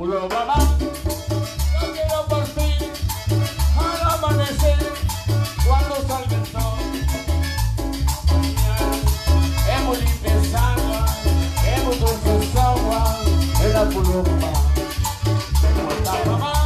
Puro mamá, yo quiero por fin al amanecer cuando salga el sol. Hemos limpio agua, hemos dulce agua, mamá.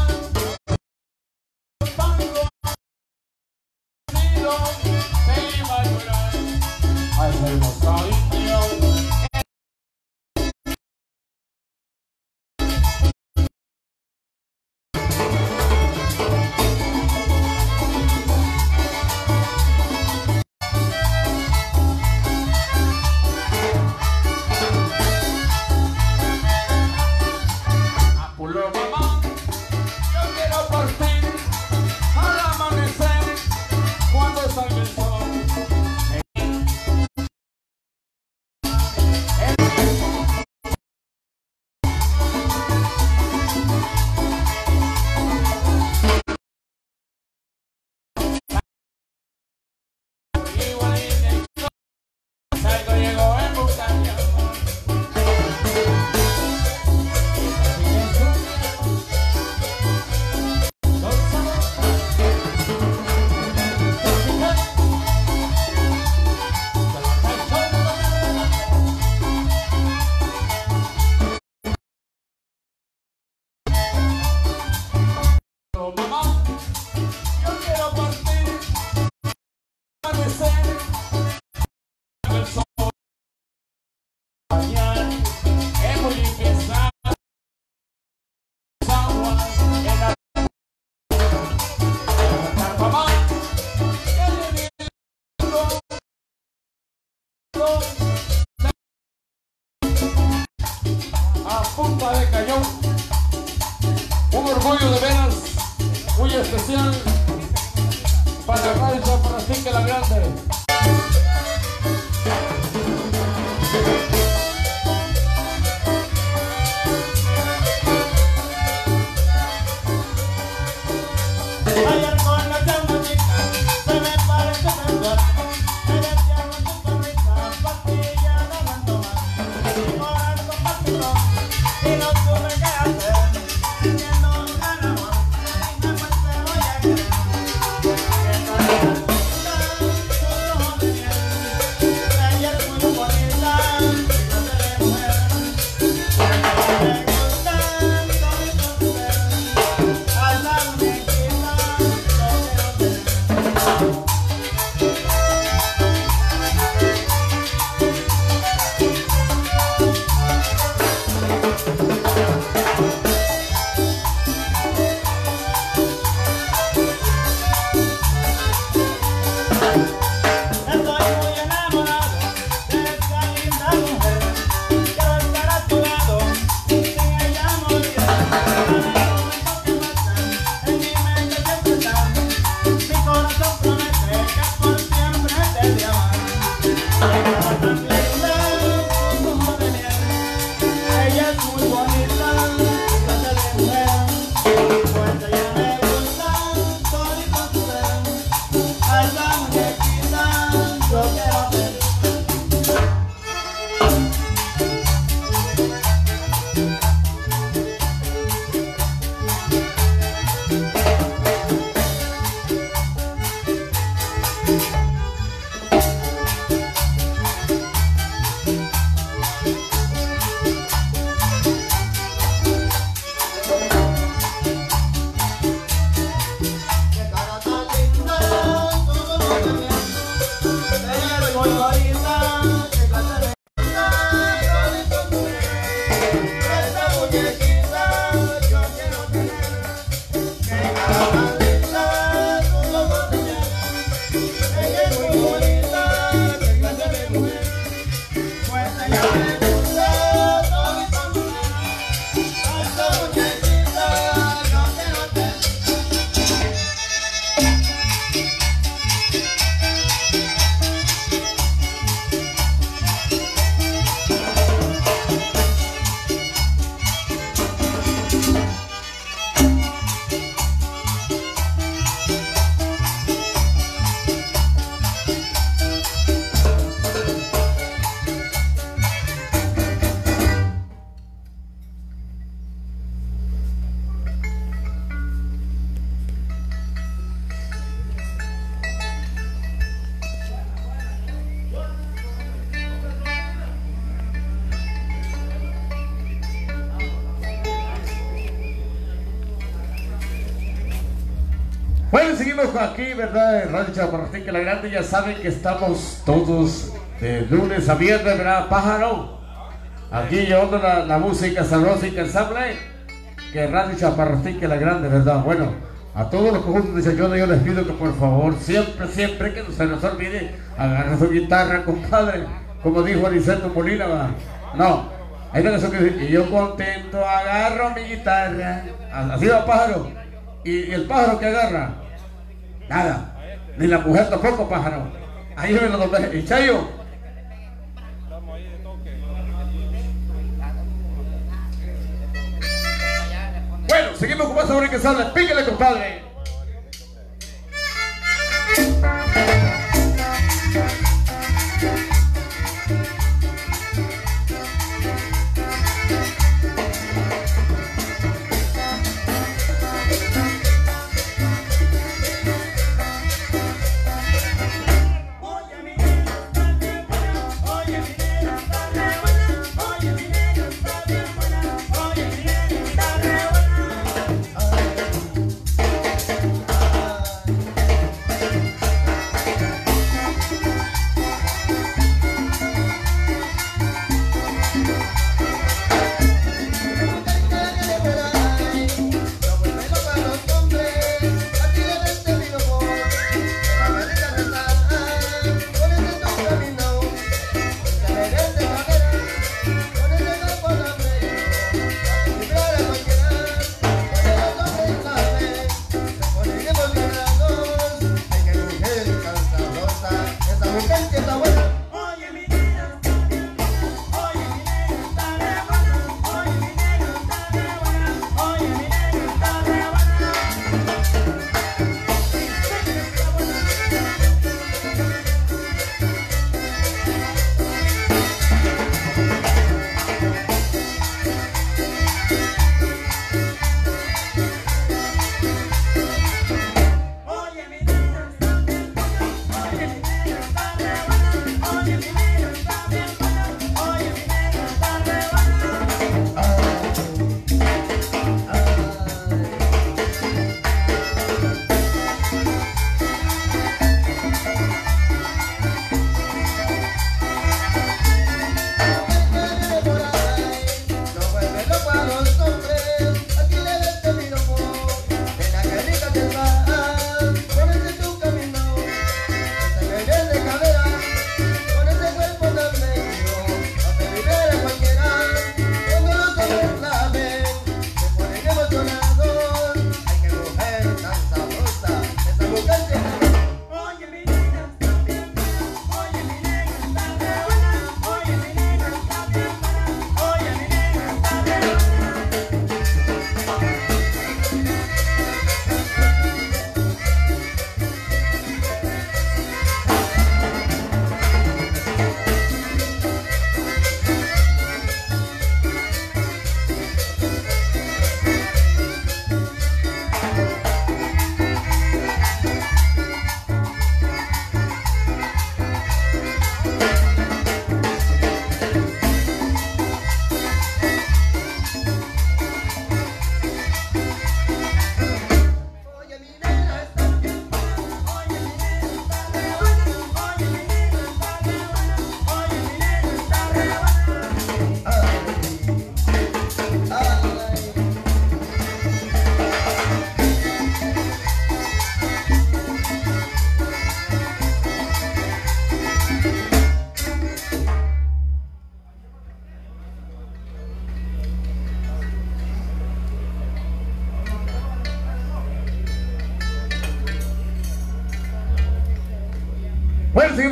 punta de cañón. Un orgullo de veras muy especial para Radio San Francisco la Grande. ¿Verdad? En Radio Chaparrastica La Grande, ya saben que estamos todos de lunes a viernes, ¿verdad? Pájaro. Aquí llevando la, la música sabrosa y cansable. Que Radio Chaparrastica La Grande, ¿verdad? Bueno, a todos los conjuntos de Chayona yo les pido que por favor, siempre, siempre que no se nos olvide, agarren su guitarra, compadre. Como dijo Aniceto Molina, ¿verdad? No, ahí está eso que dice, y yo contento agarro mi guitarra. Así va pájaro. Y el pájaro que agarra, nada. Ni la mujer tampoco, pájaro. Los dos. Y Chayo, Bueno, seguimos con más sobre que sale. Píquele, compadre.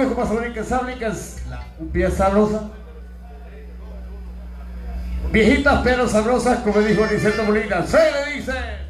Sobre que sáblicas. Un pie sabrosa. Viejitas pero sabrosas, como dijo Aniceto Molina. Se le dice.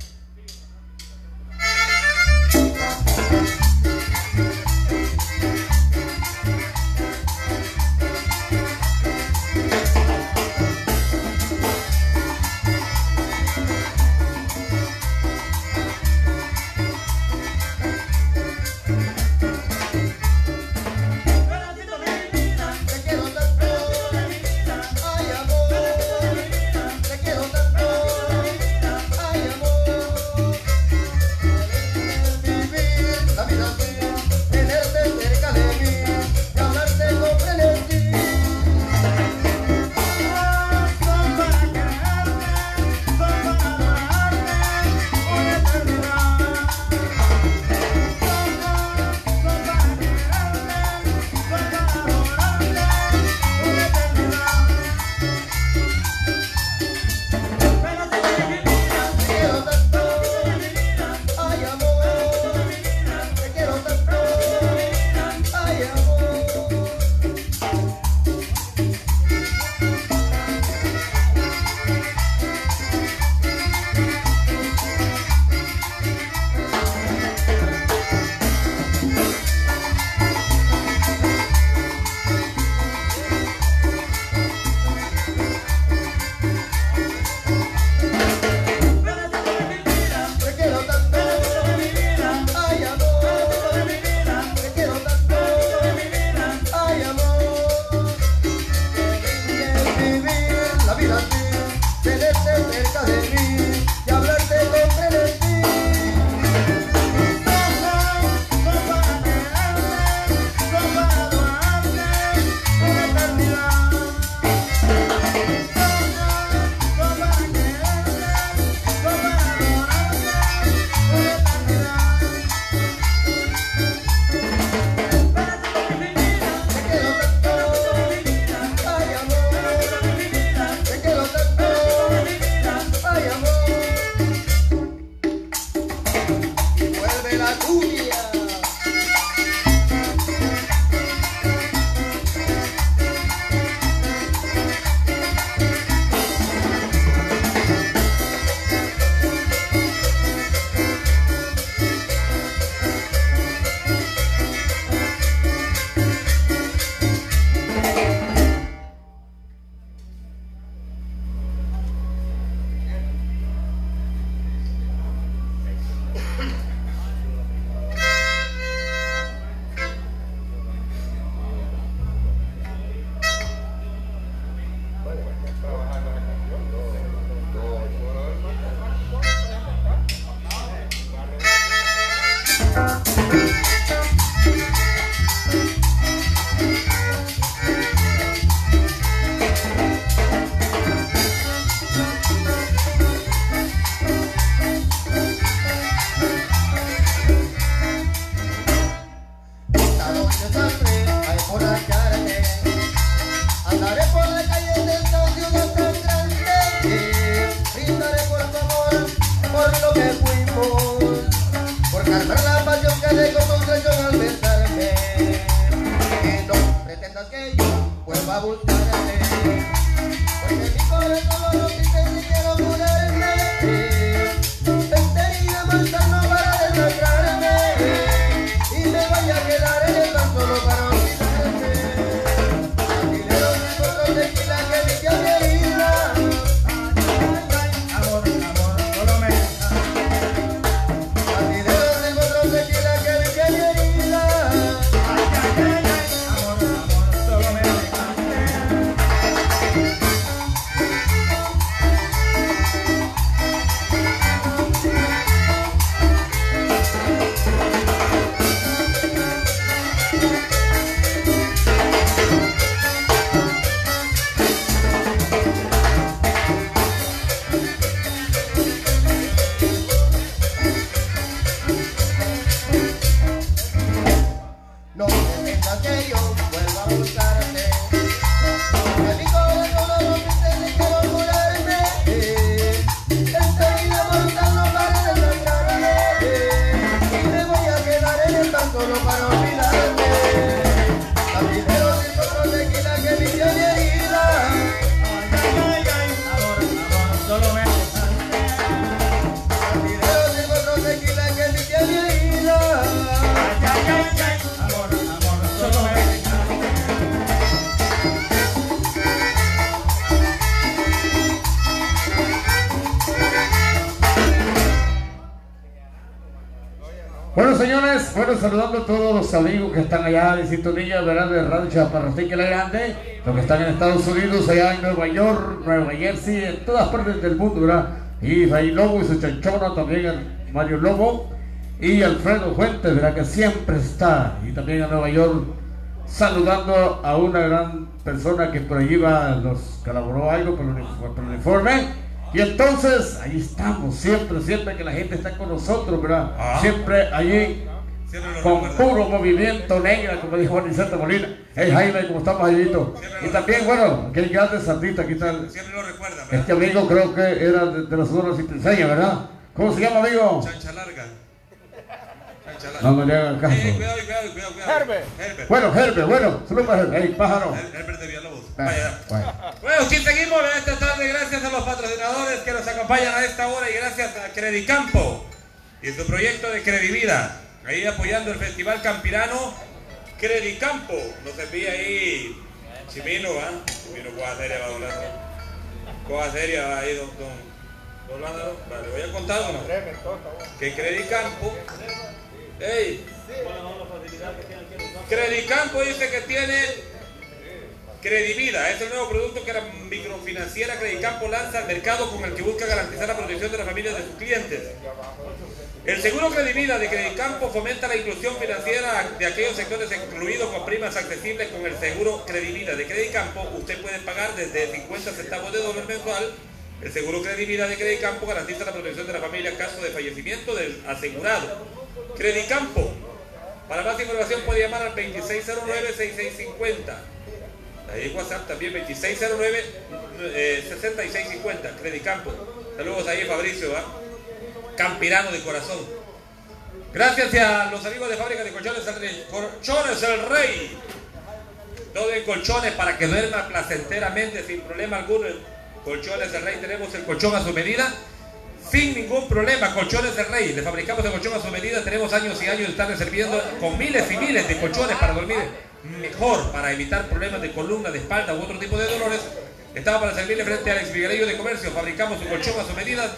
A buscarte. Bueno, saludando a todos los amigos que están allá de sintonía, ¿verdad? De Radio Chaparrastique la Grande, los que están en Estados Unidos, allá en Nueva York, Nueva Jersey, en todas partes del mundo, ¿verdad? Y Ray Lobo y su chanchona, también el Mario Lobo y Alfredo Fuentes, ¿verdad? Que siempre está, y también en Nueva York, saludando a una gran persona que por allí va, nos colaboró algo por el uniforme. Y entonces, ahí estamos, siempre, siempre que la gente está con nosotros, ¿verdad? Ah. Siempre allí, con puro movimiento negro, como dijo Aniceta Molina. Hey Jaime, ¿cómo estamos, Jaimito? Y también, bueno, aquel grande artista, aquí está Siempre lo recuerda, ¿verdad? este amigo, creo que era de, de la zona cipenseña, ¿verdad? ¿Cómo se llama, amigo? Chancha larga. Chancha larga. No, no le hagan caso. Cuidado, cuidado, cuidado, cuidado. Herbert. Herbert. Bueno, Herbert, bueno, saludos para Herbert. Hey, pájaro. Her- Herbert de Villalobos. Ah, Vaya. bueno. Bueno, aquí seguimos en esta tarde. Gracias a los patrocinadores que nos acompañan a esta hora y gracias a Credicampo y su proyecto de Credivida. Ahí apoyando el Festival Campirano Credicampo. Nos envía ahí Chimino, ¿va? Chimino, cosa seria va, Lázaro. Cosa seria va ahí, don, don. Vale, voy a contar uno. Que Credicampo. ¡Ey! Credicampo dice que tiene Credivida es el nuevo producto que la microfinanciera Credicampo lanza al mercado con el que busca garantizar la protección de las familias de sus clientes. El seguro Credivida de Credicampo fomenta la inclusión financiera de aquellos sectores excluidos con primas accesibles con el seguro Credivida de Credicampo. Usted puede pagar desde 50 centavos de dólar mensual. El seguro Credivida de Credicampo garantiza la protección de la familia en caso de fallecimiento del asegurado. Credicampo. Para más información puede llamar al 2609-6650. Ahí en WhatsApp también 2609 eh, 6650, Credicampo. Saludos ahí Fabricio, ¿va? Campirano de corazón. Gracias a los amigos de Fábrica de Colchones El Rey. Colchones El Rey. Todo en colchones para que duerma placenteramente sin problema alguno. Colchones El Rey tenemos el colchón a su medida. Sin ningún problema, Colchones del Rey. Le fabricamos el colchón a su medida. Tenemos años y años de estarle sirviendo con miles y miles de colchones para dormir mejor, para evitar problemas de columna, de espalda u otro tipo de dolores. Estamos para servirle frente al exmigueleño de comercio. Fabricamos su colchón a su medida.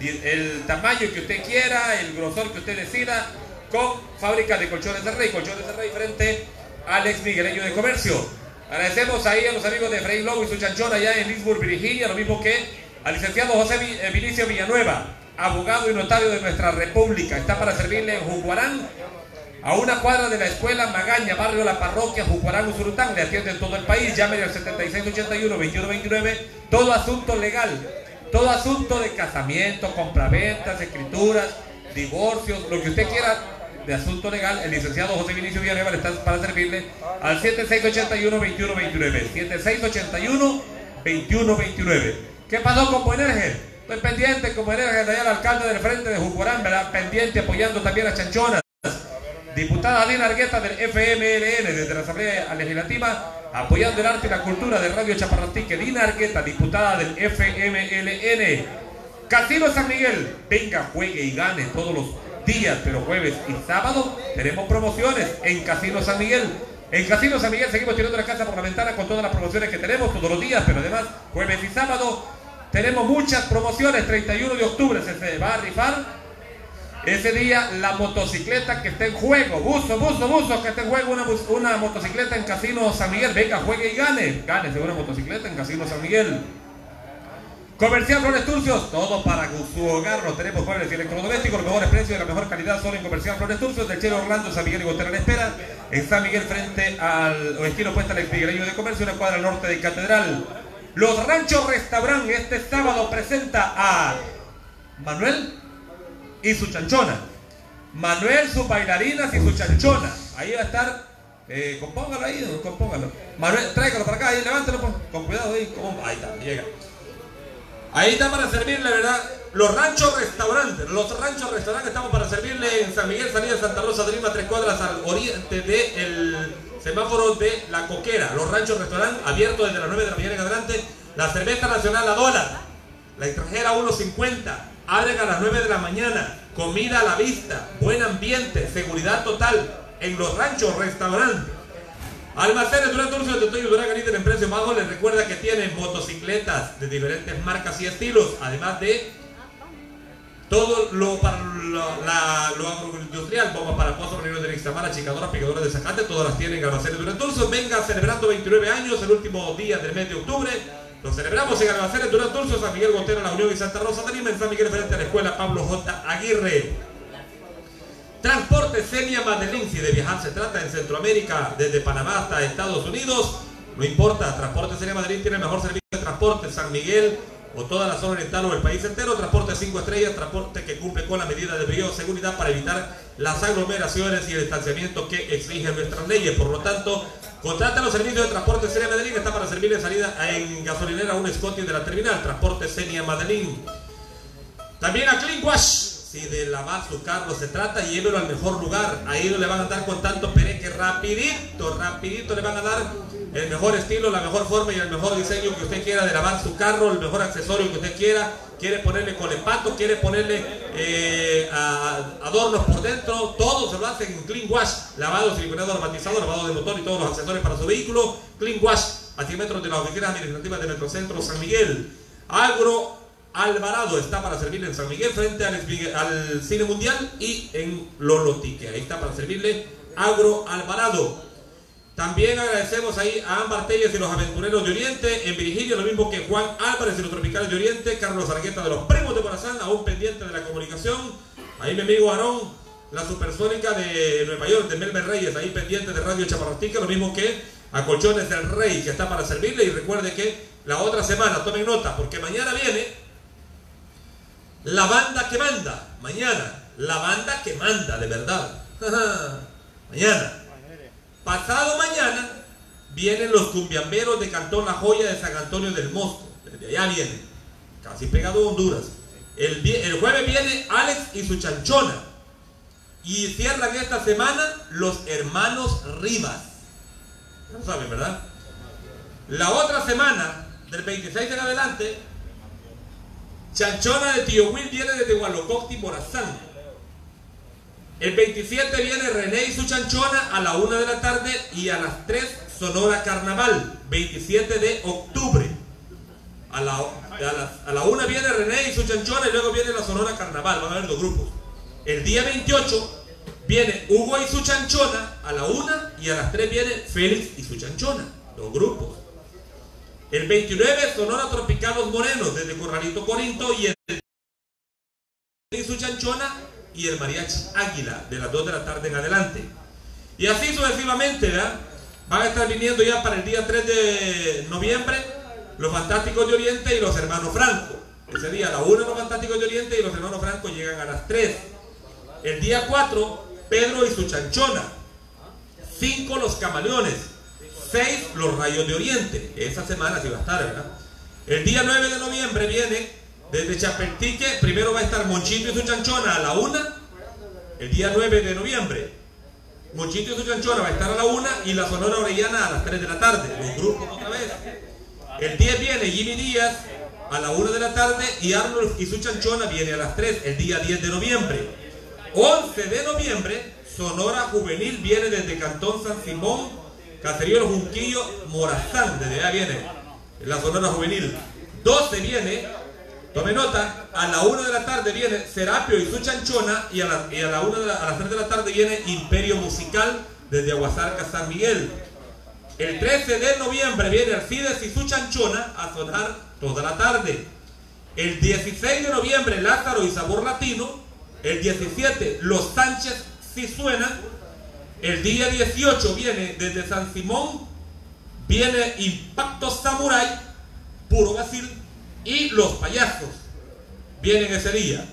El tamaño que usted quiera, el grosor que usted decida, con fábrica de colchones del Rey. Colchones del Rey frente al ex migueleño de comercio. Agradecemos ahí a los amigos de Frey Lobo y su chanchón allá en Leesburg, Virginia, lo mismo que al licenciado José eh, Vinicio Villanueva, abogado y notario de nuestra república. Está para servirle en Jucuarán, a una cuadra de la escuela Magaña, barrio La Parroquia, Jucuarán, Usurután. Le atiende en todo el país. Llámele al 7681-2129. Todo asunto legal. Todo asunto de casamiento, compraventas, escrituras, divorcios, lo que usted quiera de asunto legal. El licenciado José Vinicio Villanueva le está para servirle al 7681-2129. 7681-2129. ¿Qué pasó con Buenerger? Estoy pendiente con Buenerger, allá el alcalde del frente de Jucuarán, ¿verdad? Pendiente apoyando también a Chanchonas. Diputada Dina Argueta del FMLN desde la Asamblea Legislativa, apoyando el arte y la cultura de Radio Chaparratique. Dina Argueta, diputada del FMLN. Casino San Miguel, venga, juegue y gane todos los días, pero jueves y sábado tenemos promociones en Casino San Miguel. En Casino San Miguel seguimos tirando la casa por la ventana con todas las promociones que tenemos todos los días, pero además jueves y sábado tenemos muchas promociones. 31 de octubre se va a rifar ese día la motocicleta que está en juego, buzo, buzo, buzo, que está en juego una, una motocicleta en Casino San Miguel. Venga, juegue y gane. Gane una motocicleta en Casino San Miguel. Comercial Flores Turcios, todo para su hogar. Lo tenemos muebles y electrodomésticos, los mejores precios y la mejor calidad solo en Comercial Flores Turcios del Chelo Orlando, San Miguel y Botera la Espera. En San Miguel frente al estilo opuesta al de Comercio, una cuadra norte de Catedral. Los Ranchos Restaurant este sábado presenta a Manuel y su chanchona. Manuel, sus bailarinas y su chanchona. Ahí va a estar. Eh, compóngalo ahí, compóngalo. Manuel, tráigalo para acá, ahí, levántalo pues, con cuidado ahí. ¿cómo? Ahí está, llega. Ahí está para servirle, ¿verdad? Los ranchos restaurantes. Los ranchos restaurantes estamos para servirle en San Miguel, salida de Santa Rosa de Lima, tres cuadras al oriente del semáforo de La Coquera. Los ranchos restaurantes abiertos desde las 9 de la mañana en adelante. La cerveza nacional a dólar. La extranjera a 1.50. Abren a las 9 de la mañana. Comida a la vista. Buen ambiente. Seguridad total. En los ranchos restaurantes. Almacenes Durán Dulce de Toyo Durán en precio bajo les recuerda que tienen motocicletas de diferentes marcas y estilos, además de todo lo para lo, la- lo agroindustrial, bombas para pozos, molinos de Nixtamara, chicadoras, picadoras de zacate, todas las tienen en Almacenes Durán. Venga celebrando 29 años, el último día del mes de octubre. Lo celebramos en Almacenes Durán Dulce, San Miguel Botero, La Unión y Santa Rosa de Lima, en San Miguel frente a la escuela Pablo J. Aguirre. Transporte Senia Madeline, si de viajar se trata en Centroamérica, desde Panamá hasta Estados Unidos, no importa, Transporte Senia Madeline tiene el mejor servicio de transporte, San Miguel o toda la zona oriental o el país entero, transporte 5 estrellas, transporte que cumple con la medida de bioseguridad para evitar las aglomeraciones y el distanciamiento que exigen nuestras leyes. Por lo tanto, contrata los servicios de transporte Senia Madeline, está para servirle salida en gasolinera un Scotty de la terminal, transporte Senia Madeline. También a Clean Wash. Si de lavar su carro se trata, llévelo al mejor lugar. Ahí no le van a dar con tanto pereque. Rapidito, rapidito le van a dar el mejor estilo, la mejor forma y el mejor diseño que usted quiera de lavar su carro, el mejor accesorio que usted quiera. Quiere ponerle colepato, quiere ponerle eh, a- adornos por dentro. Todo se lo hacen en Clean Wash. Lavado, siliconado, aromatizado, lavado de motor y todos los accesorios para su vehículo. Clean Wash, a 100 metros de las oficinas administrativas de Metrocentro San Miguel. Agro Alvarado está para servirle en San Miguel frente al, al Cine Mundial y en Lolotique. Ahí está para servirle Agro Alvarado. También agradecemos ahí a Ámbar Telles y los Aventureros de Oriente. En Virginia, lo mismo que Juan Álvarez y los Tropicales de Oriente. Carlos Argueta de los Primos de Morazán, aún pendiente de la comunicación. Ahí mi amigo Aarón, la supersónica de Nueva York, de Melmer Reyes, ahí pendiente de Radio Chaparrastica. Lo mismo que a Colchones del Rey, que está para servirle. Y recuerde que la otra semana, tomen nota, porque mañana viene la banda que manda, mañana. La banda que manda, de verdad. mañana. Pasado mañana vienen los cumbiamberos de Cantón La Joya de San Antonio del Mosco. Desde allá vienen. Casi pegado a Honduras. El, el jueves viene Alex y su chanchona. Y cierran esta semana los hermanos Rivas. Lo saben, ¿verdad? La otra semana, del 26 en adelante, Chanchona de Tío Will viene desde Hualococti, Morazán. El 27 viene René y su chanchona a la 1 de la tarde y a las 3 Sonora Carnaval, 27 de octubre. A la, a la, a la 1 viene René y su chanchona y luego viene la Sonora Carnaval, van a ver dos grupos. El día 28 viene Hugo y su chanchona a la 1 y a las 3 viene Félix y su chanchona, dos grupos. El 29 Sonora Tropicanos Morenos desde Corralito Corinto y el y su chanchona y el mariachi Águila de las 2 de la tarde en adelante. Y así sucesivamente, ¿verdad? Van a estar viniendo ya para el día 3 de noviembre los Fantásticos de Oriente y los Hermanos Franco. Ese día a la 1 los Fantásticos de Oriente y los Hermanos Franco llegan a las 3. El día 4, Pedro y su chanchona. 5 los camaleones. 6 los rayos de Oriente. Esa semana sí va a estar, ¿verdad? El día 9 de noviembre viene desde Chapeltique. Primero va a estar Monchito y su chanchona a la 1. El día 9 de noviembre. Monchito y su chanchona va a estar a la 1 y la Sonora Orellana a las 3 de la tarde. Los grupos otra vez. El 10 viene Jimmy Díaz a la 1 de la tarde y Arnold y su chanchona viene a las 3 el día 10 de noviembre. 11 de noviembre, Sonora Juvenil viene desde Cantón San Simón, Caserío Junquillo, Morazán, desde allá viene la Sonora Juvenil. 12 viene, tome nota, a la 1 de la tarde viene Serapio y su chanchona y a, la, y a, la 1 de la- a las 3 de la tarde viene Imperio Musical desde Aguasarca, San Miguel. El 13 de noviembre viene Alcides y su chanchona a sonar toda la tarde. El 16 de noviembre Lázaro y Sabor Latino. El 17 Los Sánchez si suenan. El día 18 viene desde San Simón. Viene Impacto Samurai, Puro Basil y Los Payasos. Vienen ese día.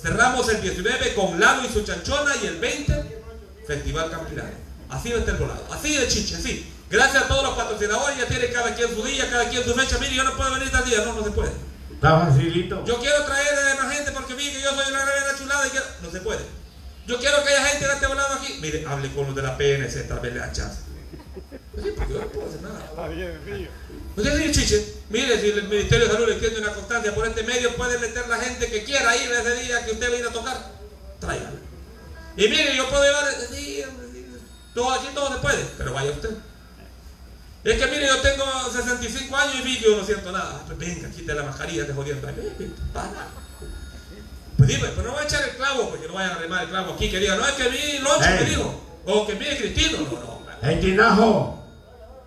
Cerramos el 19 con Lalo y su chanchona y el 20 Festival Campirano. Así de este volado, así de chiche, así. Gracias a todos los patrocinadores, ya tiene cada quien su día, cada quien su fecha. Mire, yo no puedo venir tal día, no, no se puede. Está facilito. Yo quiero traer a más gente porque vi que yo soy una gran chulada y quiero... No se puede. Yo quiero que haya gente de este volado aquí. Mire, hable con los de la PNC, tal vez le. Pues sí, porque yo no puedo hacer nada. Usted tiene chiche. Mire, si el Ministerio de Salud le tiene una constancia por este medio, puede meter la gente que quiera ir ese día que usted va a ir a tocar. Tráigala. Y mire, yo puedo llevar ese día. Todo aquí todo se puede, pero vaya usted. Es que mire, yo tengo 65 años y vi que yo no siento nada. Pues venga, quite la mascarilla, te jodiendo. Ven, para. Pues dime, pero no voy a echar el clavo, porque no vayan a arrimar el clavo aquí que diga, no es que vi Loncho Ey. me dijo, o que vi Cristino. No, no, ¡Ey, Tinajo!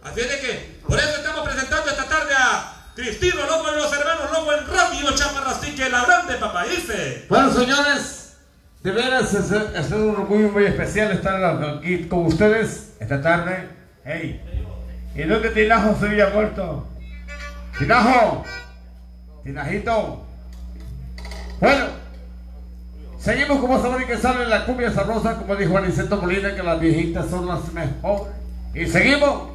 Así es de que, por eso estamos presentando esta tarde a Cristino Lobo y los hermanos Lobo en Radio Chaparrastique, la grande papaíce. Bueno, señores, de veras es, un orgullo muy especial estar aquí con ustedes esta tarde. ¡Ey! ¿Y dónde Tinajo se había muerto? ¡Tinajo! ¡Tinajito! Bueno, seguimos como saben que sale la cumbia sabrosa, como dijo Aniceto Molina, que las viejitas son las mejores. Y seguimos.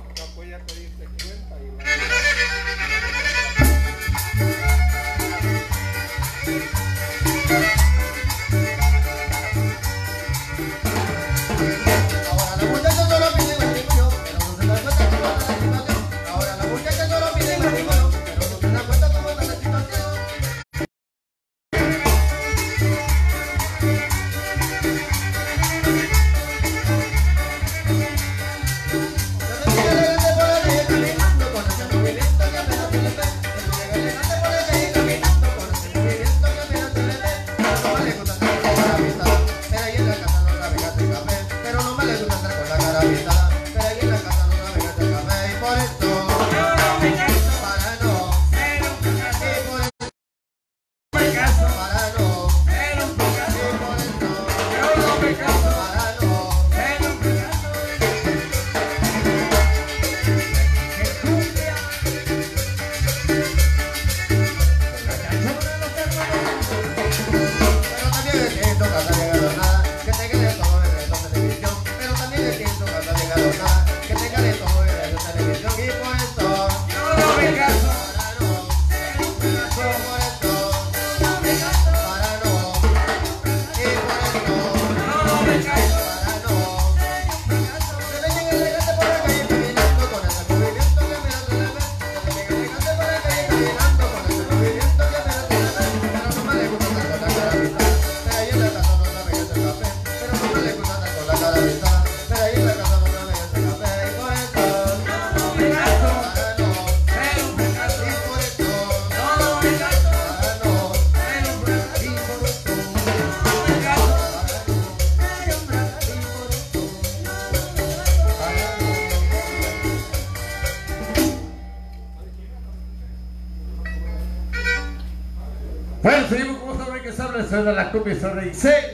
Que sale, suena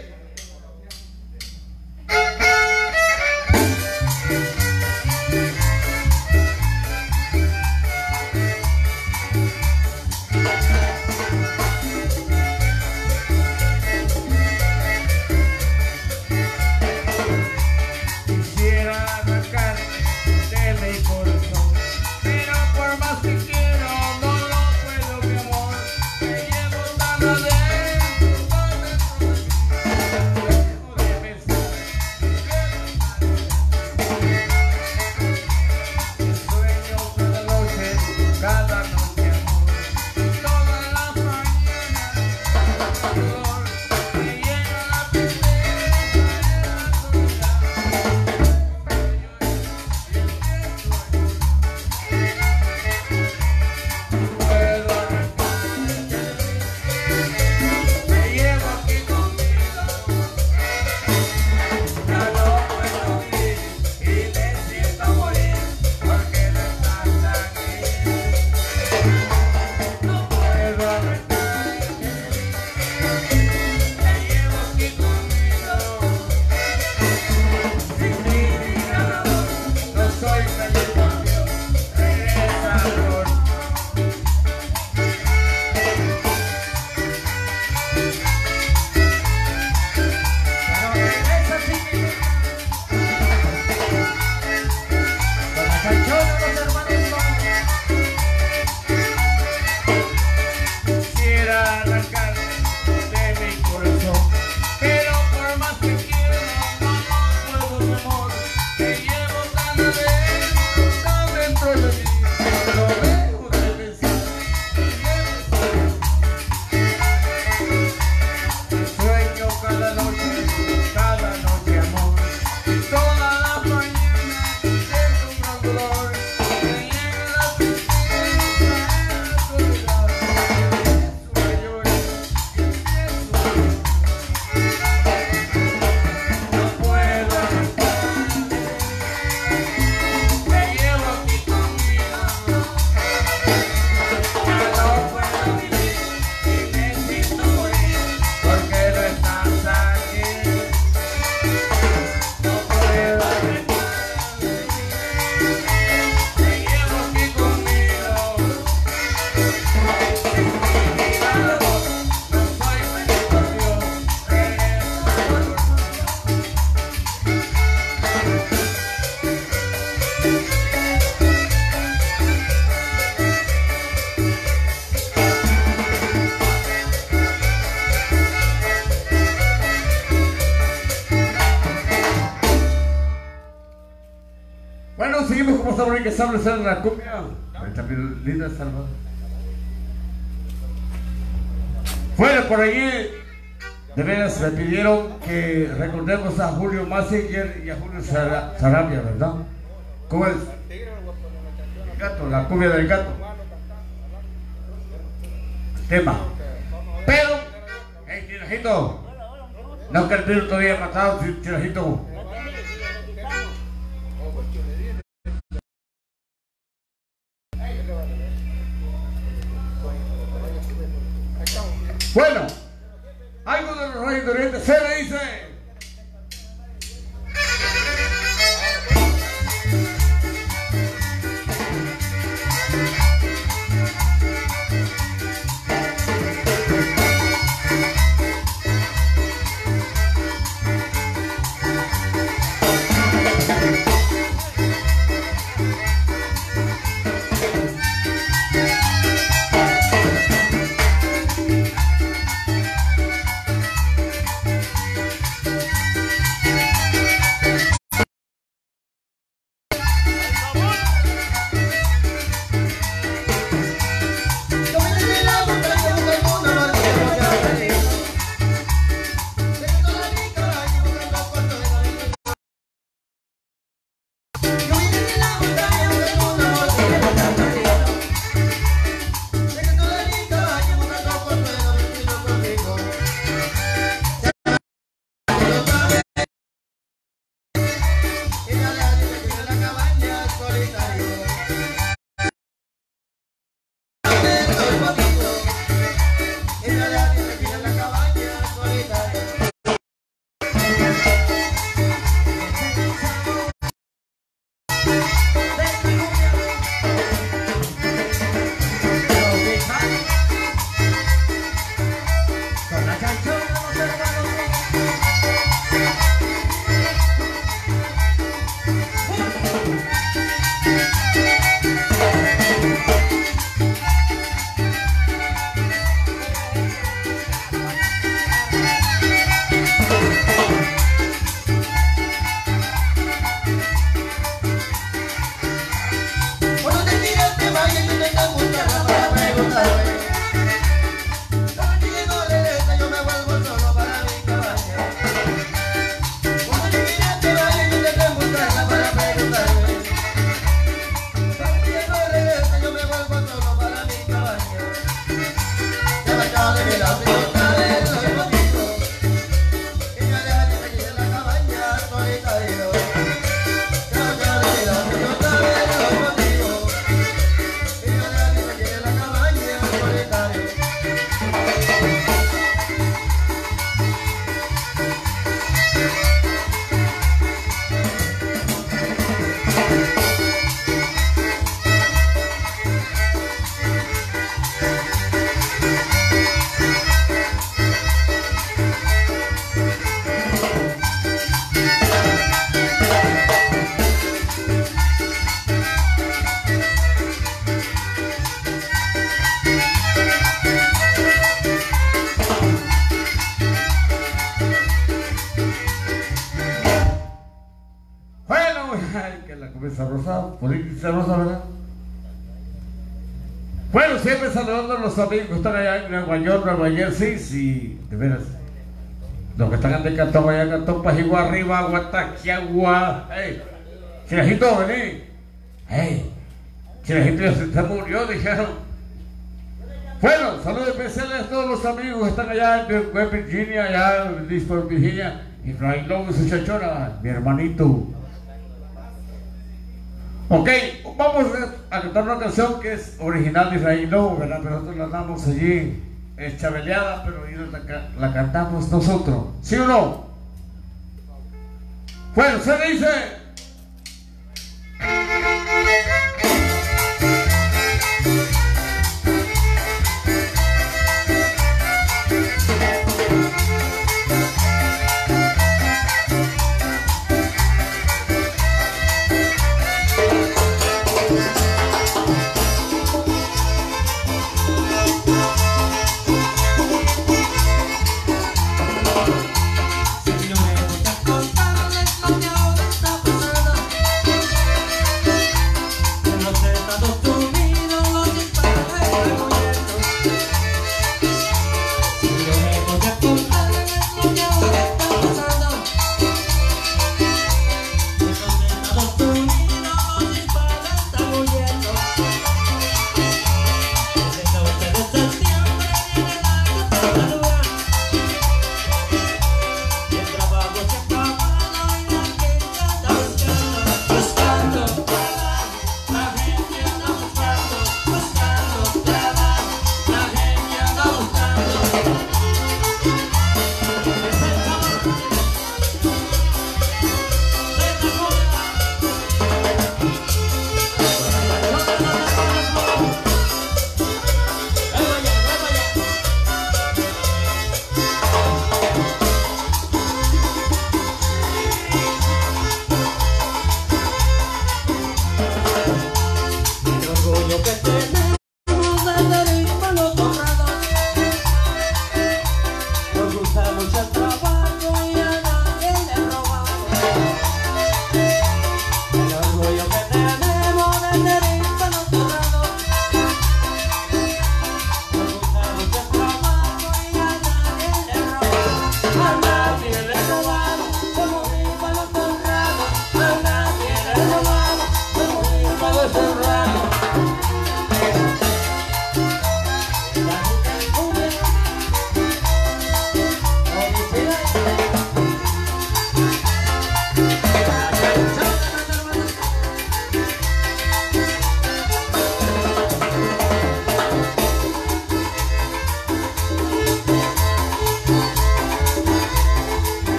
que sabe hacer la cumbia. También linda Salvador. Fuera por allí. De veras me pidieron que recordemos a Julio Massinger y a Julio Sarabia, ¿verdad? ¿Cómo es? El gato, la cumbia del gato. Tema. Pero, hey, tirajito. No que el todavía matado, tirajito. Bueno, algo de los reyes de Oriente se le dice. A amigos están allá en Nueva York, Nueva Jersey, sí, de veras. Los que están en Decatón, allá en Cantón Pajigua, arriba, Guataquiagua, hey, Chirajito, vení, hey, Chirajito se, se murió, dijeron. Bueno, saludos especiales a todos los amigos que están allá en West Virginia, allá en Lisbon, Virginia, y Frank Lowe y chachona, mi hermanito. Ok, vamos a cantar una canción que es original de Israel Lowe, ¿verdad? Pero nosotros la damos allí, es chabeleada, pero la, la cantamos nosotros. ¿Sí o no? Bueno, se dice.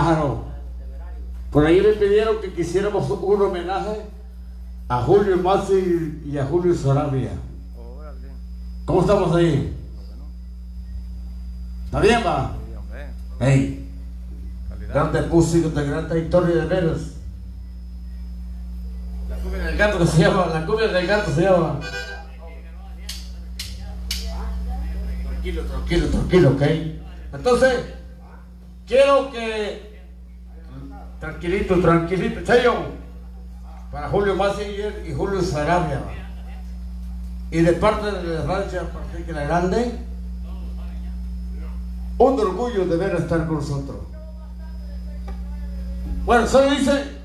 Pájaro. Por ahí me pidieron que quisiéramos un homenaje a Julio Masi y a Julio Sarabia. ¿Cómo estamos ahí? ¿Está bien, va? Hey, grandes músicos de gran trayectoria de veras. La cumbia del gato que se llama, la cumbia del gato se llama. Tranquilo, tranquilo, tranquilo, ok. Entonces, quiero que tranquilito, tranquilito, Chayo, para Julio Massinger y Julio Sarabia. Y de parte de la rancha Particular Grande, un orgullo de ver estar con nosotros. Bueno, solo dice.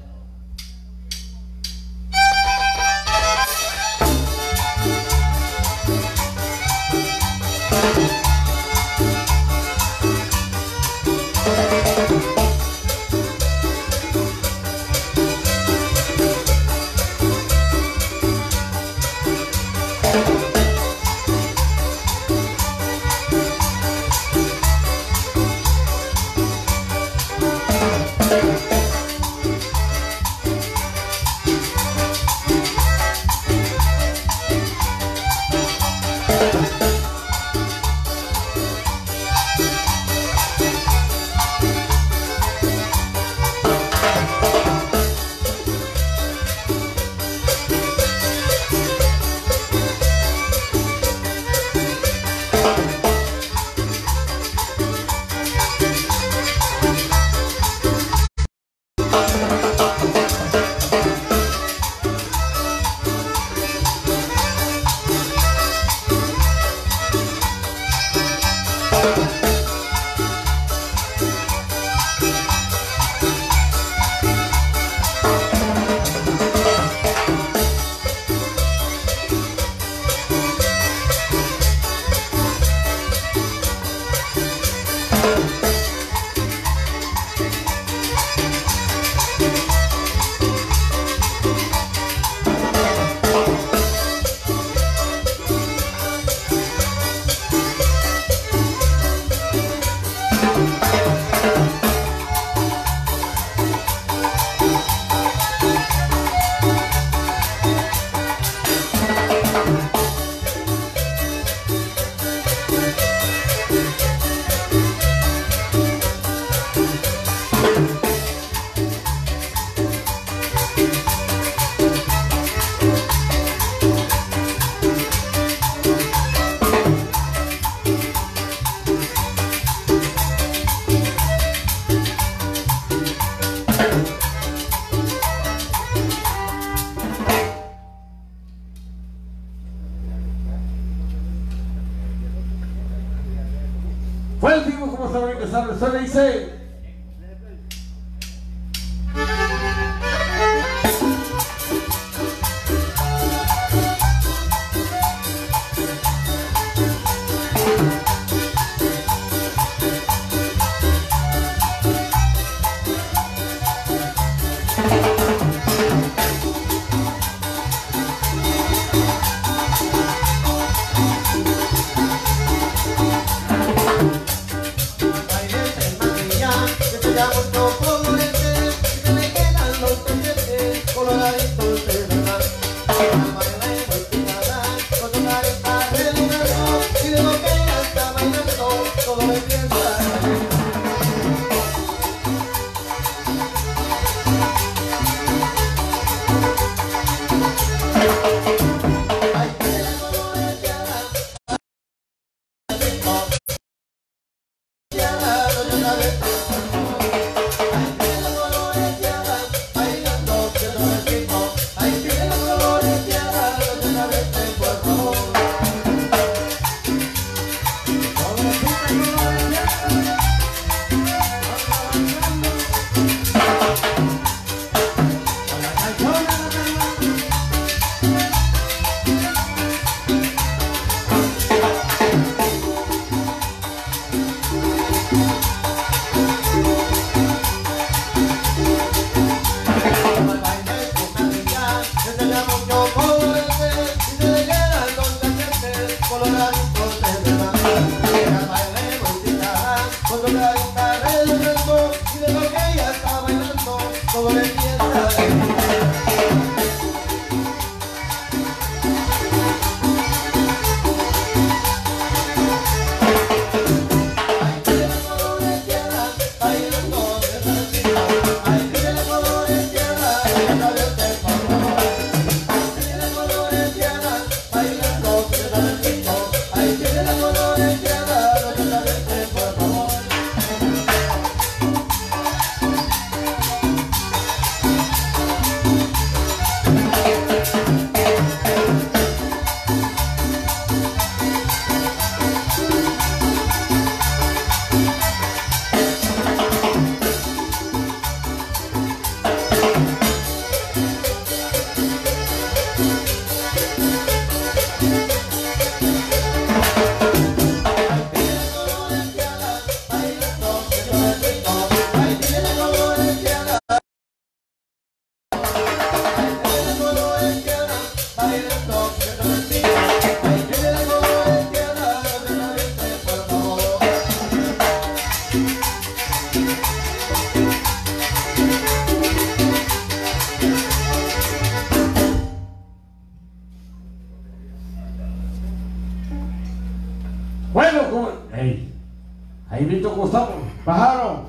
Ahí visto cómo estamos. Pájaro.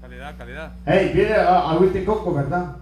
Calidad, calidad. Hey, viene a, a Coco, ¿verdad?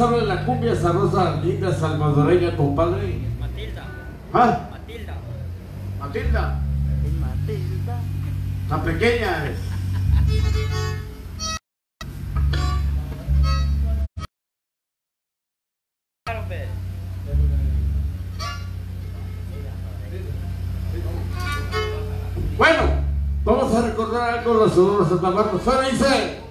sabe la cumbia sabrosa, linda salvadoreña, compadre? Matilda. ¿Ah? Matilda. Matilda. Matilda. Tan pequeña es. Bueno, vamos a recordar algo de los sonoros Santa Marcos. Ahora dice.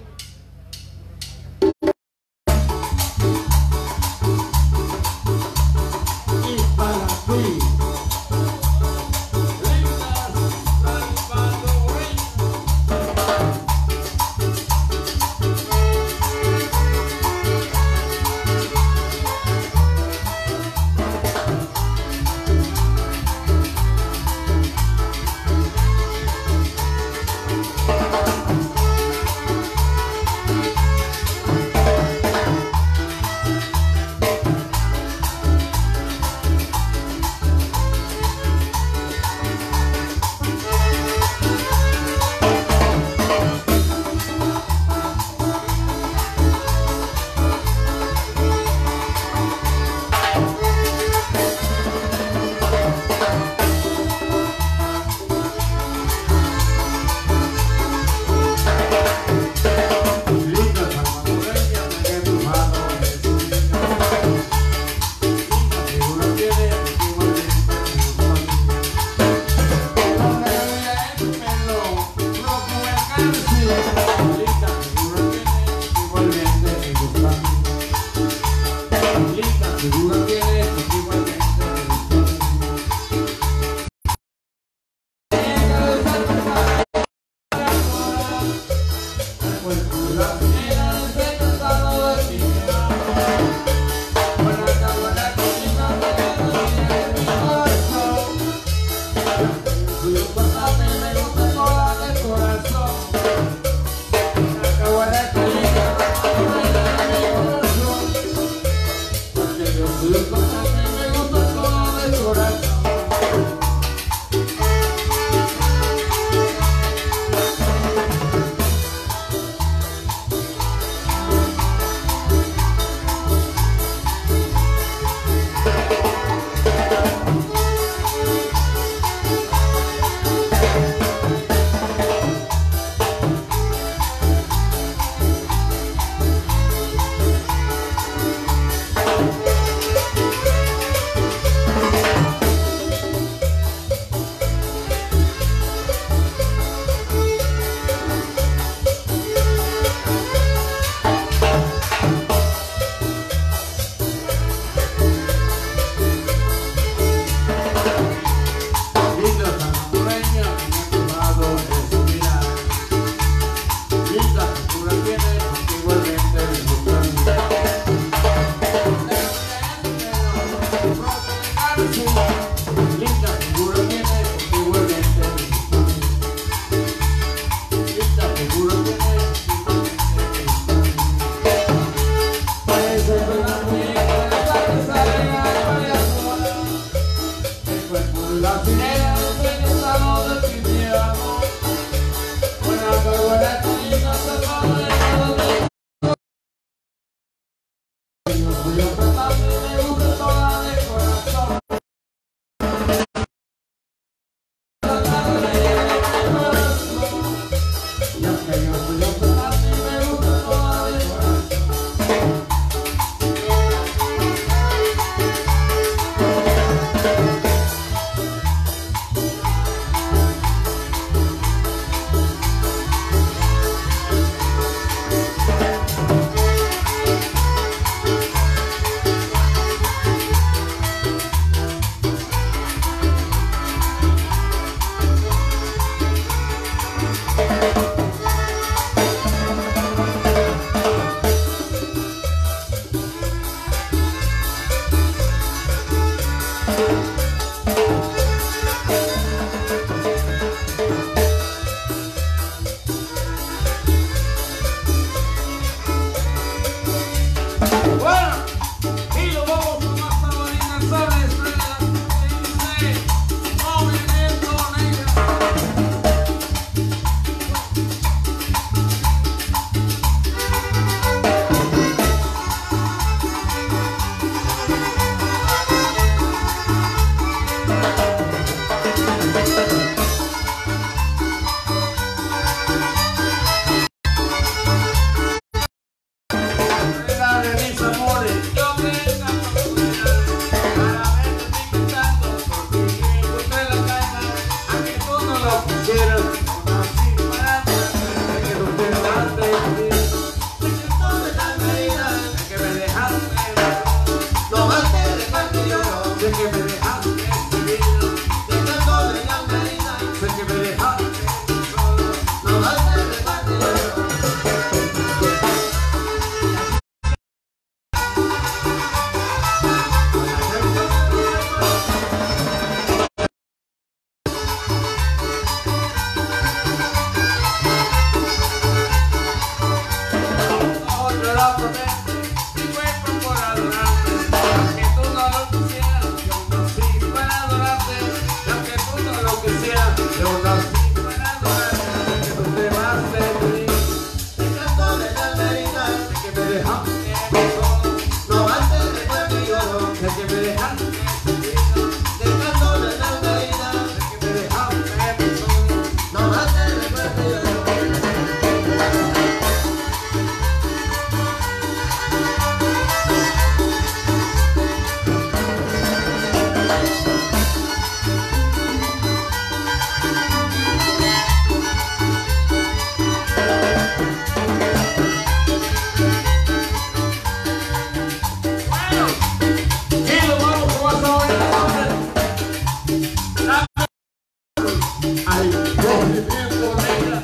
Aí, corre, vitorina.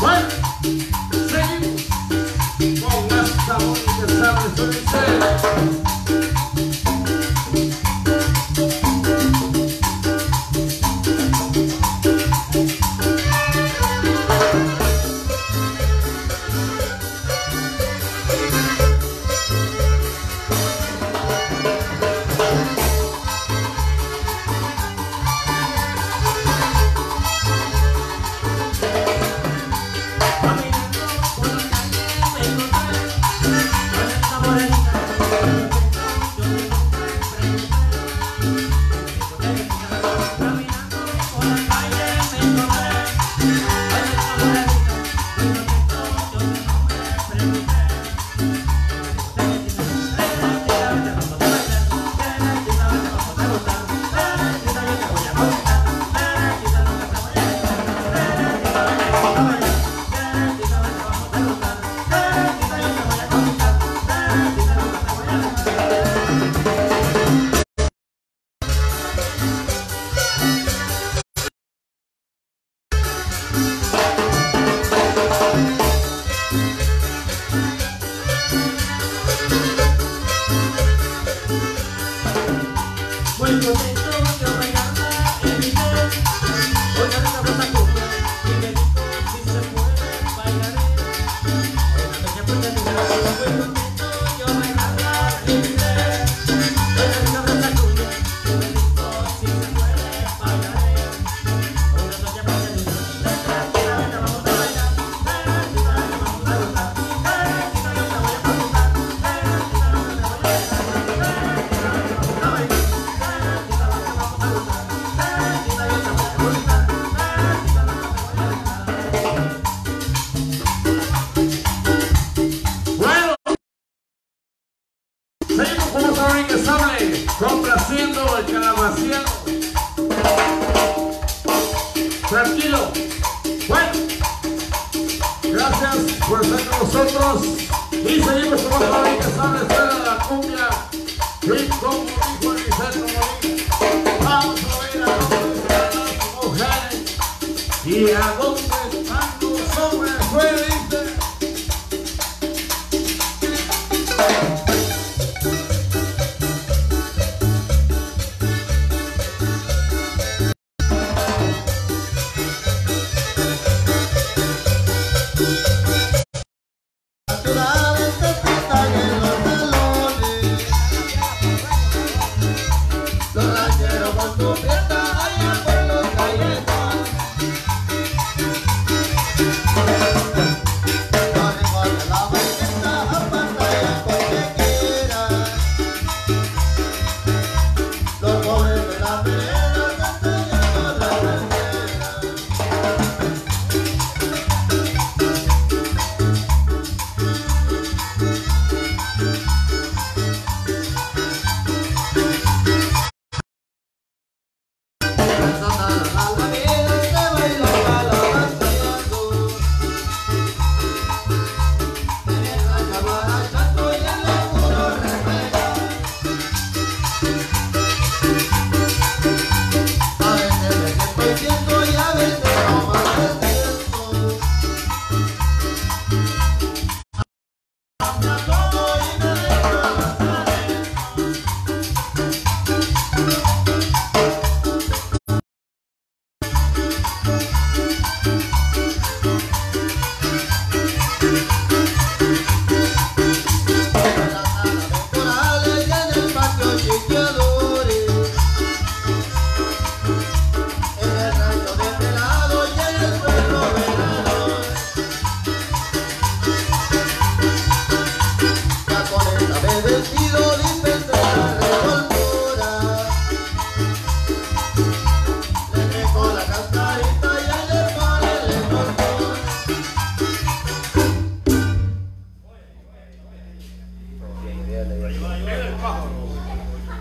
Vai, seguimos com esta única sala de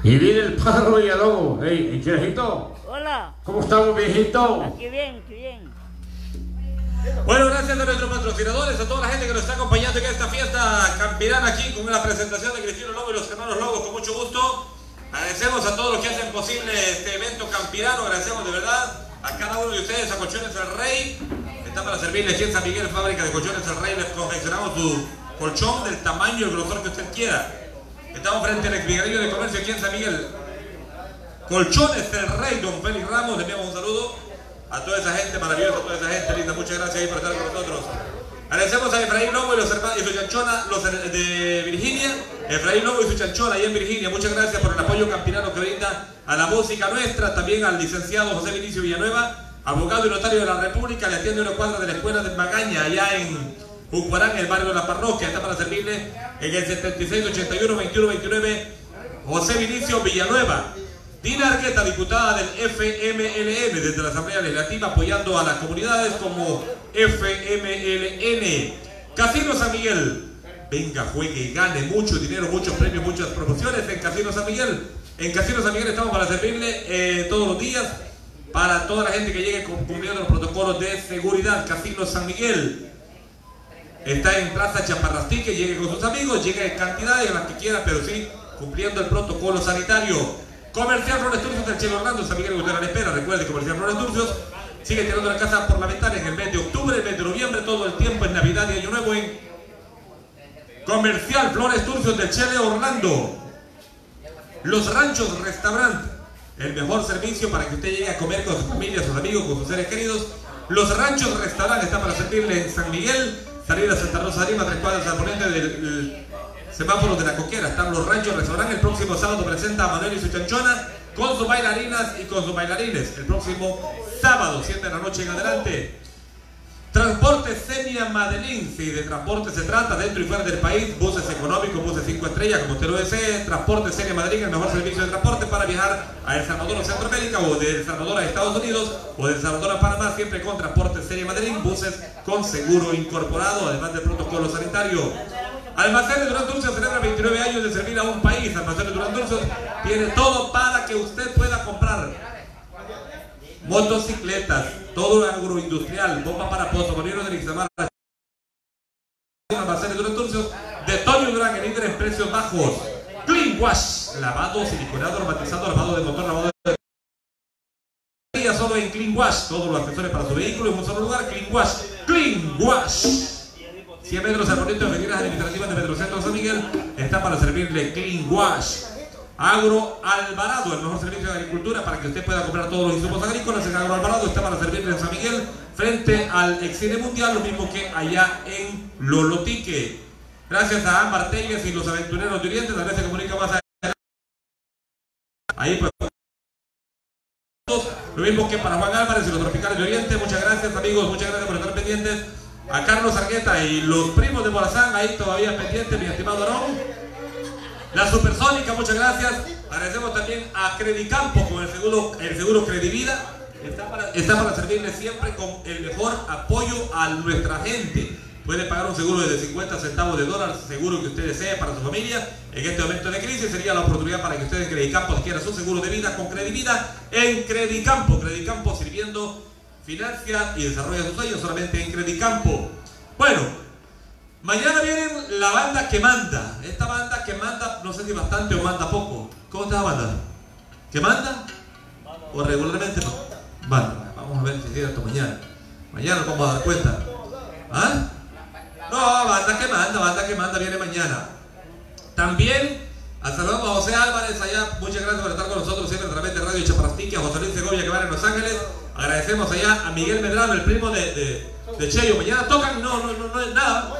y viene el pájaro y el lobo. Hey, viejito, Hola, ¿cómo estamos, viejito? aquí bien, aquí bien. Bueno, gracias a nuestros patrocinadores, a toda la gente que nos está acompañando en esta fiesta campirana aquí con la presentación de Cristino Lobo y los hermanos Lobos, con mucho gusto. Agradecemos a todos los que hacen posible este evento campirano, agradecemos de verdad a cada uno de ustedes, a Colchones El Rey. Está para servirle aquí en San Miguel, fábrica de Colchones El Rey. Les confeccionamos su colchón del tamaño y el grosor que usted quiera. Estamos frente al exvicario de comercio aquí en San Miguel. Colchones El Rey, don Félix Ramos, le enviamos un saludo a toda esa gente maravillosa, a toda esa gente linda. Muchas gracias por estar con nosotros. Agradecemos a Efraín Lobo y, los hermanos, y su chanchona los her- de Virginia. Efraín Lobo y su chanchona ahí en Virginia. Muchas gracias por el apoyo campirano que brinda a la música nuestra. También al licenciado José Vinicio Villanueva, abogado y notario de la República. Le atiende una cuadra de la escuela de Magaña, allá en Jucuarán, el barrio de la parroquia. Está para servirle en el 7681-2129. José Vinicio Villanueva. Dina Argueta, diputada del FMLN desde la Asamblea Legislativa, apoyando a las comunidades como FMLN. Casino San Miguel. Venga, juegue gane mucho dinero, muchos premios, muchas promociones en Casino San Miguel. En Casino San Miguel estamos para servirle eh, todos los días para toda la gente que llegue cumpliendo los protocolos de seguridad. Casino San Miguel. Está en Plaza Chaparrastique, llegue con sus amigos, llegue en cantidades las que quiera, pero sí cumpliendo el protocolo sanitario. Comercial Flores Turcios del Chelo Orlando, San Miguel Gutiérrez la espera. Recuerde, Comercial Flores Turcios sigue tirando la casa por la ventana en el mes de octubre, el mes de noviembre, todo el tiempo en Navidad y Año Nuevo en Comercial Flores Turcios del Chele Orlando. Los Ranchos Restaurant, el mejor servicio para que usted llegue a comer con su familia, sus amigos, con sus seres queridos. Los Ranchos Restaurant está para servirle en San Miguel, salida a Santa Rosa de Lima, tres cuadras al poniente del el semáforo de la coquera. Están los Ranchos Restaurant. El próximo sábado presenta a Manuel y su chanchona con sus bailarinas y con sus bailarines. El próximo sábado, 7 de la noche en adelante. Transporte Senia Madeline, si de transporte se trata dentro y fuera del país, buses económicos, buses 5 estrellas, como usted lo desee, Transporte Senia Madeline, el mejor servicio de transporte para viajar a El Salvador o Centroamérica, o de El Salvador a Estados Unidos, o de El Salvador a Panamá, siempre con Transporte Senia Madeline, buses con seguro incorporado, además del protocolo sanitario. Almacenes Durán Dulce celebra 29 años de servir a un país. Almacenes Durán Dulce tiene todo para que usted pueda comprar motocicletas, todo agroindustrial, bomba para pozo, marinos de Ixamar, Pinturas Turcios de Toño Durán, el líder en precios bajos. Clean Wash, lavado, siliconado, aromatizado, lavado de motor, lavado de solo en Clean Wash, todos los accesorios para su vehículo en un solo lugar, Clean Wash, Clean Wash. 100 metros al de oficinas administrativas de Metrocentro San Miguel está para servirle Clean Wash. Agro Alvarado, el mejor servicio de agricultura para que usted pueda comprar todos los insumos agrícolas. En Agro Alvarado está para servirle en San Miguel frente al Excine Mundial, lo mismo que allá en Lolotique. Gracias a Ámbar Telles y los aventureros de Oriente, vez se comunica más allá. Ahí pues. Lo mismo que para Juan Álvarez y los Tropicales de Oriente. Muchas gracias amigos, muchas gracias por estar pendientes. A Carlos Argueta y los primos de Morazán, ahí todavía pendientes, mi estimado Arón. La Supersónica, muchas gracias. Agradecemos también a Credicampo con el seguro, el seguro Credivida. Está para, está para servirle siempre con el mejor apoyo a nuestra gente. Puede pagar un seguro de 50 centavos de dólar, seguro que usted desee para su familia. En este momento de crisis sería la oportunidad para que usted en Credicampo adquiera su seguro de vida con Credivida en Credicampo. Credicampo sirviendo, financia y desarrolla sus sueños solamente en Credicampo. Bueno, mañana viene la banda que manda. Esta banda que manda, no sé si bastante o manda poco. ¿Cómo está la banda? ¿Que manda? ¿O regularmente no? Manda. Vamos a ver si es cierto mañana. Mañana nos vamos a dar cuenta. ¿Ah? No, banda que manda, banda que manda viene mañana. También al saludamos a José Álvarez allá. Muchas gracias por estar con nosotros siempre a través de Radio Chaparastique, a José Luis Segovia que va en Los Ángeles. Agradecemos allá a Miguel Medrano, el primo de, de, de Cheyo. Mañana tocan, no, no, no, no nada.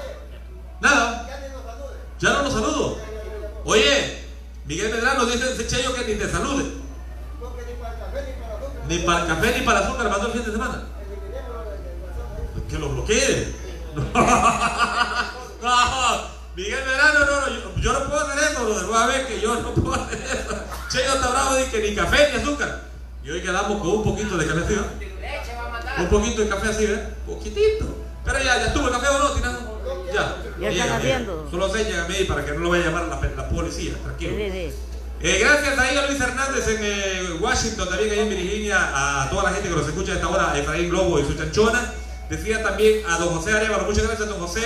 Nada. Ya no los saludo. Oye, Miguel Medrano dice Cheyo que ni te salude. Ni para el café ni para el azúcar mandó el fin de semana. Que lo bloquee. No, Miguel Medrano, no, no, yo, no puedo hacer eso, brother. Voy a ver que yo no puedo hacer eso. Cheyo está bravo de que ni café ni azúcar. Y hoy quedamos con un poquito de café así, ¿verdad? Un poquito de café así, ¿verdad? Poquitito. Pero ya, ya estuvo el café o no? Ya. Ya Llega, haciendo. Solo ahí para que no lo vaya a llamar la, la policía, tranquilo. Sí, sí, sí. Eh, gracias ahí a Luis Hernández en eh, Washington, también ahí en Virginia, a toda la gente que nos escucha a esta hora, a Efraín Globo y su chanchona. Decía también a don José Arevalo, muchas gracias don José.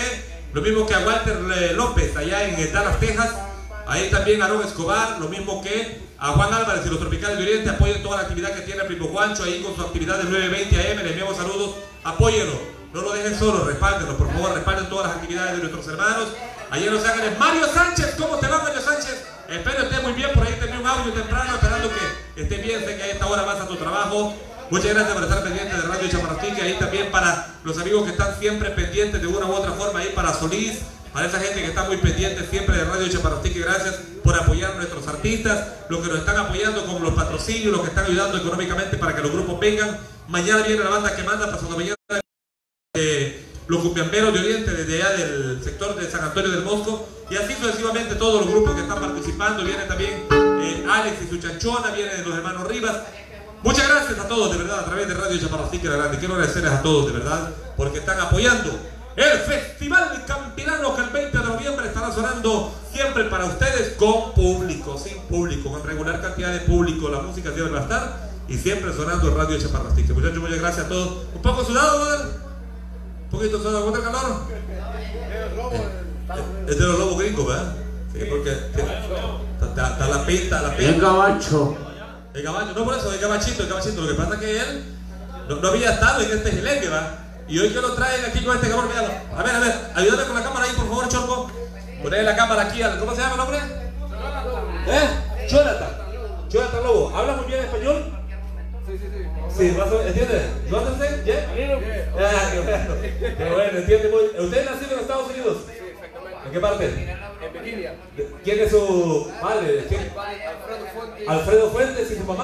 Lo mismo que a Walter eh, López, allá en eh, Dallas, Texas. Ahí también a Aaron Escobar, lo mismo que a Juan Álvarez y los Tropicales de Oriente. Apoyen toda la actividad que tiene el primo Juancho ahí con su actividad del 920 AM. Les enviamos saludos, apóyenlo. No lo dejen solo, respáldenlo, por favor, respalden todas las actividades de nuestros hermanos. Allá en Los Ángeles, Mario Sánchez, ¿cómo te va Mario Sánchez? Espero esté muy bien, por ahí te envío un audio temprano, esperando que esté bien, sé que a esta hora vas a tu trabajo. Muchas gracias por estar pendientes de Radio Chamarastique, ahí también para los amigos que están siempre pendientes de una u otra forma, ahí para Solís, para esa gente que está muy pendiente siempre de Radio Chaparastique, gracias por apoyar a nuestros artistas, los que nos están apoyando con los patrocinios, los que están ayudando económicamente para que los grupos vengan. Mañana viene la banda que manda, pasado mañana eh, los cumbiamberos de Oriente, desde allá del sector de San Antonio del Mosco, y así sucesivamente todos los grupos que están participando. Viene también eh, Alex y su chanchona, vienen los hermanos Rivas. Muchas gracias a todos, de verdad, a través de Radio Chaparrastique la Grande. Quiero agradecerles a todos, de verdad, porque están apoyando el Festival Campirano que el 20 de noviembre estará sonando siempre para ustedes con público, sin público, con regular cantidad de público. La música siempre va a estar y siempre sonando en Radio Chaparrastique. Muchachos, muchas gracias a todos. Un poco sudado, ¿verdad? Un poquito sudado, ¿aguanta el calor? Es de los lobos gringos, ¿verdad? Sí, porque está, la pinta, la pinta. El gabacho. El caballo, no por eso, el cabachito, el cabachito. Lo que pasa es que él no, no había estado en este gileque, ¿va? Y hoy que lo traen aquí con este calor, míralo. A ver, a ver, ayúdame con la cámara ahí, por favor, Chorco. Poner la cámara aquí, al- ¿cómo se llama el hombre? ¿Eh? Jonathan. Jonathan Lobo. ¿Habla muy bien español? Sí, más o menos, ¿entiende? ¿Jonathan? ¿Yeah? Ah, qué bueno. Qué bueno, entiende muy ¿Usted nacido en Estados Unidos? ¿En qué parte? En Virginia. ¿Quién es su madre? ¿Quién? Alfredo Fuentes. Alfredo Fuentes y su mamá.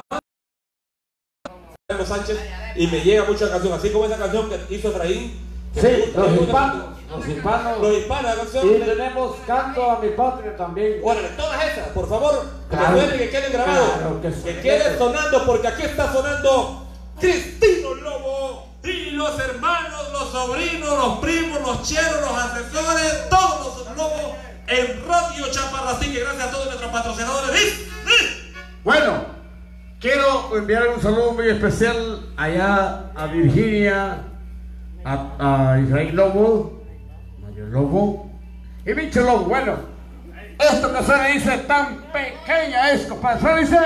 Sánchez. Y me llega mucho la canción, así como esa canción que hizo Efraín. que Sí, gusta, los hispanos. Los hispanos. Los hispanos, la Y canción. tenemos canto a mi patria también. Órale, todas esas, por favor, que Claro. que queden grabados. Claro que que queden sonando, porque aquí está sonando Cristino Lobo y los hermanos, los sobrinos, los primos, los cheros, los asesores, todos los lobos en Radio Chaparrastique. Gracias a todos nuestros patrocinadores. Bueno, Quiero enviar un saludo muy especial allá a Virginia, a, Israel Lobo, Mayor Lobo y Micho Lobo. Bueno, esto que se dice tan pequeña es, compadre. Se dice.